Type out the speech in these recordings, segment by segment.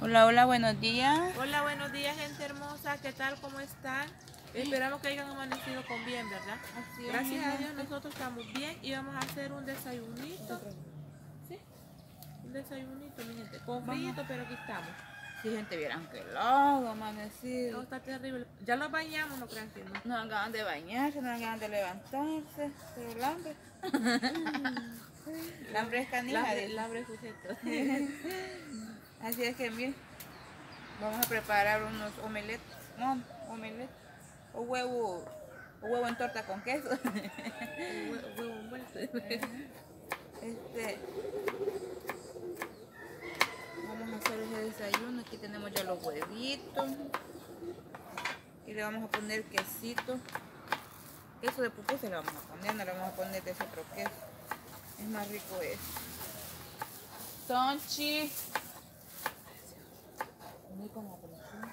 Hola, hola, buenos días. Hola, buenos días, gente hermosa. ¿Qué tal? ¿Cómo están? Esperamos que hayan amanecido con bien, ¿verdad? Así es, Gracias a. Dios nosotros estamos bien y vamos a hacer un desayunito. ¿Sí? Un desayunito, mi gente. Con frío, pero aquí estamos. Si gente vieran que lodo No, amanecido. está terrible. Ya nos bañamos, no crean que no. No ganas de bañarse, no ganas de levantarse, pero el hambre. el hambre es canija. Labre, dice. labre sujeto. Así es que bien, vamos a preparar unos omelettes, no, o huevo, o huevo en torta con queso. Hue- Huevo. Este, vamos a hacer ese desayuno. Aquí tenemos ya los huevitos. Y le vamos a poner quesito. Queso de pupusa le vamos a poner, no le vamos a poner de ese otro queso. Es más rico eso. Sonchi. Vení con la presión,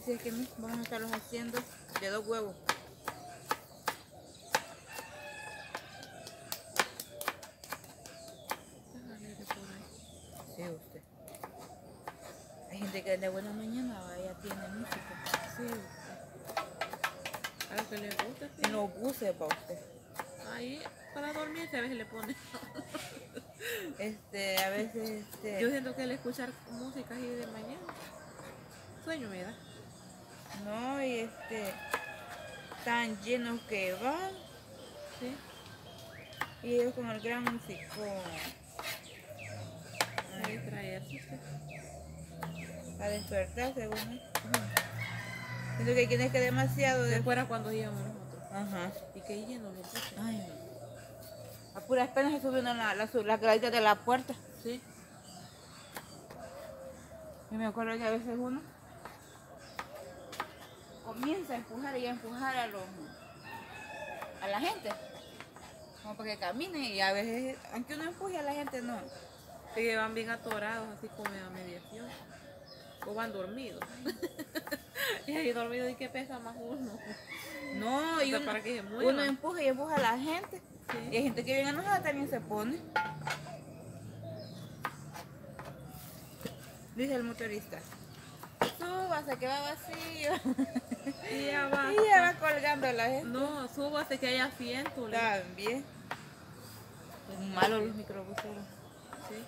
Así es que vamos a estarlos haciendo de dos huevos. Sí, usted. Hay gente que de buena mañana ya tiene música. Sí, a lo que le gusta. En los buses para usted. Ahí, para dormirse a veces le pone. Este, a veces, este, Yo siento que al escuchar música así de mañana, sueño me da. no, y este, tan llenos que van, Sí. y ellos con el gran musicón. A distraerse usted. A despertar, según. Siento que tienes que demasiado ¿Se de... acuerda cuando íbamos nosotros? Ajá. Y que lleno lo puse. Ay, no. A puras penas se subió la, la, la de la puerta. Sí. Y me acuerdo que a veces uno comienza a empujar y a empujar a los a la gente. Como para que caminen y a veces, aunque uno empuje a la gente no. Se llevan bien atorados, así como a mediación. O van dormidos. y ahí dormido y que pesa más uno. No, y uno, para que se uno empuja y empuja a la gente. Sí. Y hay gente que viene enojada también se pone. Dice el motorista. Súbase que va vacío. Y ya va. y ya va colgando la gente. No, súbase que hay asiento. También. Es malo los microbuseros. Sí.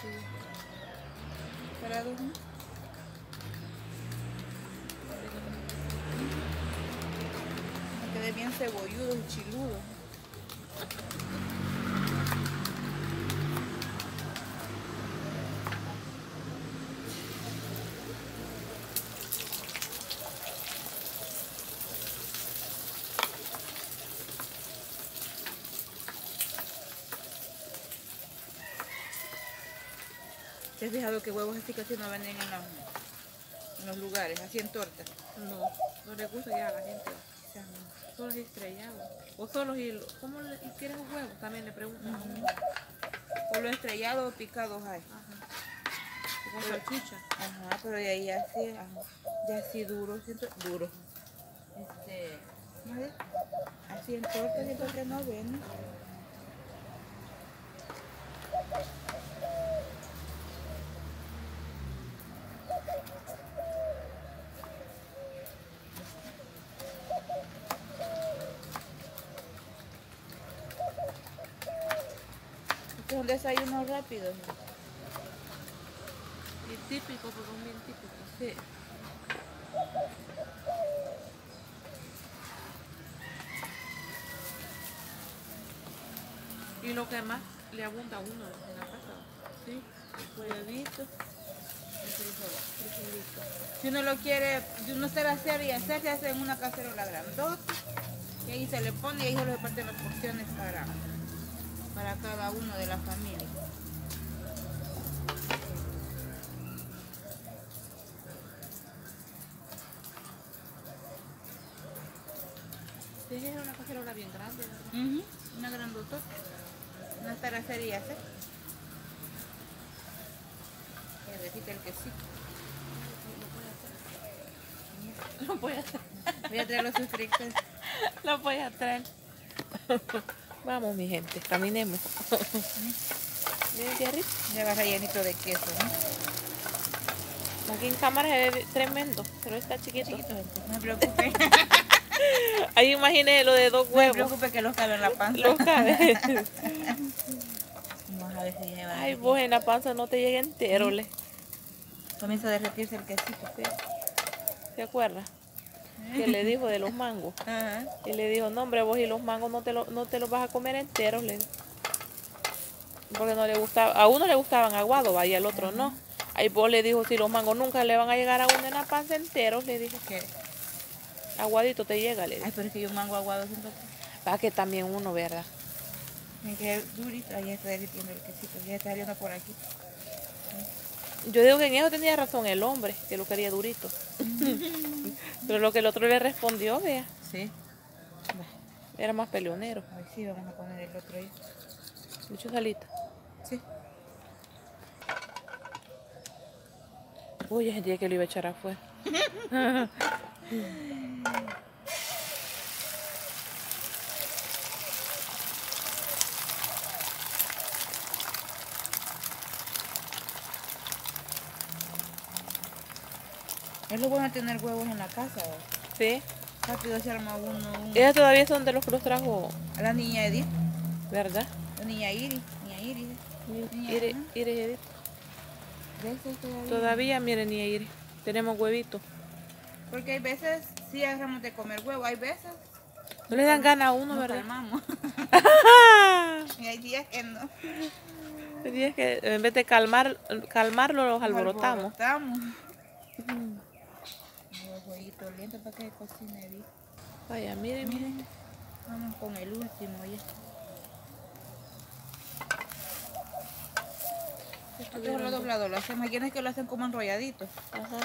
Bastante, sí. Para dormir. Me quedé bien cebolludo y chiludo. ¿Te has fijado que huevos así casi no venden en los, en los lugares, así en torta? No, no le gusta ya a la gente. Quizás no. Solo estrellados. O solo y ¿Cómo le, y quieres un huevo? También le preguntan. O lo estrellado o picados hay. Ajá. Con salchicha. Ajá, pero de ahí así, ajá, ya así duro, siento duro. Este, ¿no es? así en torta siento que no ven. Un desayuno rápido. Y típico, porque son bien típicos. Sí. Y lo que más le abunda a uno en la casa. Sí, huevito. Si uno lo quiere, si uno se hacer y hacer, se hace en una cacerola grandota. Y ahí se le pone y ahí se le reparten las porciones para, para cada uno de la familia. Es una cacerola bien grande. ¿verdad? Ujú, Una grandota. Una para hacer y hacer. Que derrite el quesito. Lo voy a traer. Voy a traer los suscriptores. Lo voy a traer. Vamos, mi gente, caminemos. Miren qué rico. Ya va rellenito de queso, ¿no? Aquí en cámara se ve tremendo, pero está chiquito. Chiquito. No me preocupe. Ahí imaginé lo de dos No me huevos. preocupe que los cabe en la panza. Los cabe. Vamos a ver si ya va. Ay, vos en la panza no te llega entero, le. Comienza a derretirse el quesito. fíjate. ¿Se acuerda? Que le dijo de los mangos. Ajá. Y le dijo, no hombre, vos y los mangos no te, lo- no te los vas a comer enteros, le. Porque no le gustaba, a uno le gustaban aguados, va, y al otro no. Ahí vos le dijo, si los mangos nunca le van a llegar a uno en la panza enteros, le dijo, ¿Qué? aguadito te llega, le Ay, dijo. pero es que yo mango aguado siento que Para que también uno, ¿verdad? me quedé durito. Ahí está derritiendo el quesito. Ya está saliendo por aquí. Yo digo que en eso tenía razón el hombre, que lo quería durito. Pero lo que el otro le respondió, vea, Sí. era más peleonero. A ver si vamos a poner el otro ahí. Mucho salita. Sí. Uy, ya sentía que lo iba a echar afuera. Es lo bueno tener huevos en la casa. ¿o? Sí. Rápido se arma uno. uno. Ellas todavía son de los que los trajo, A la niña Edith. ¿verdad? La niña Iris. Niña Iris. Niña. ¿Ves? Ahí todavía. Todavía, miren, ni ir. Tenemos huevitos. Porque hay veces sí agarramos de comer huevo. Hay veces No le dan gana a uno, nos ¿verdad? calmamos. y hay días que no. Y es que en vez de calmar, calmarlo, los alborotamos. Alborotamos. Los jueguitos lentos para que cocine bien. Vaya, miren, miren. Vamos con el último ya. Estos son los doblados, lo hacemos. Hay quienes que lo hacen como enrolladitos. Ajá.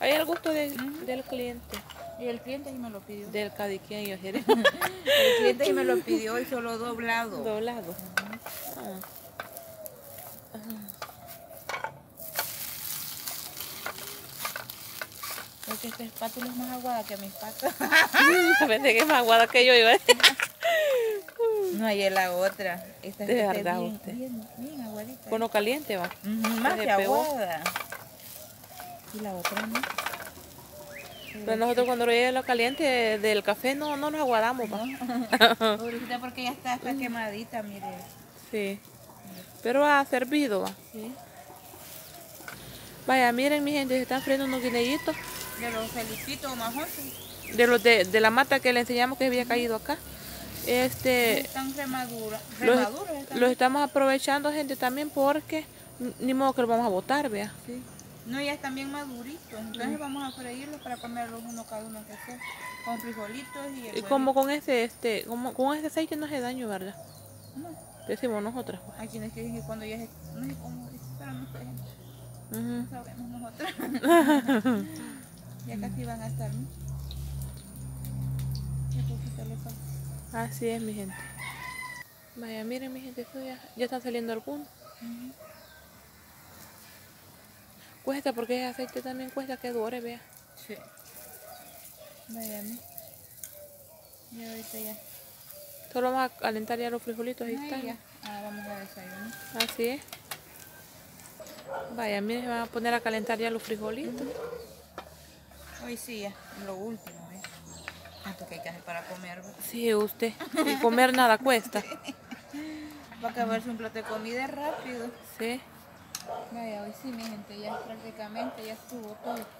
Ahí el gusto de- del cliente. Y el cliente sí me lo pidió. Del cadiqueño, ¿sí? El cliente sí me lo pidió y solo doblado. doblado. Ah. Porque esta espátula es más aguada que mis patas. Pensé que es más aguada que yo iba. No, ahí es la otra. Esta De verdad, bien, usted. Bien, bien aguadita. Bueno, caliente va. Ujú, más se que aguada. Y la otra no. Pero nosotros cuando lo llegue lo caliente del café no, no nos aguadamos, va. Pobrecita porque ya está, está quemadita, mire. Sí. Pero ha servido, va. Sí. Vaya, miren mi gente, se están friendo unos guineitos De los felicitos majones. de los de, de la mata que le enseñamos que había caído acá. Este, Están remaduras. los, Remaduras los estamos aprovechando, gente, también porque ni modo que lo vamos a botar, vea. Sí. No, ya están bien maduritos. Entonces vamos a freírlos para comerlos uno cada uno que sea. Con frijolitos y el Y como con ese, este, como con ese aceite no hace daño, ¿verdad? No. Decimos nosotras. pues. Hay quienes que dicen que cuando ya se... No sé cómo pero no sé. Ujú. No sabemos nosotras. ya casi van a estar, ¿no? Ya poquito le falta. Así es, mi gente. Vaya, miren, mi gente, esto ya, ya están saliendo algunos. Cuesta porque ese aceite también cuesta que dure, vea. Sí. Vaya, ¿no? Y ahorita ya. Solo vamos a calentar ya los frijolitos, ahí Ay, están. ya. Ah, vamos a desayunar. Así es. Vaya, miren, van a poner a calentar ya los frijolitos. Hoy sí, ya. Lo último, ¿eh? Tanto que hay que hacer para comer, ¿verdad? Sí, usted. Y comer nada cuesta. Va a acabarse un plato de comida rápido. Sí. Vaya, hoy sí, mi gente, ya prácticamente ya estuvo todo.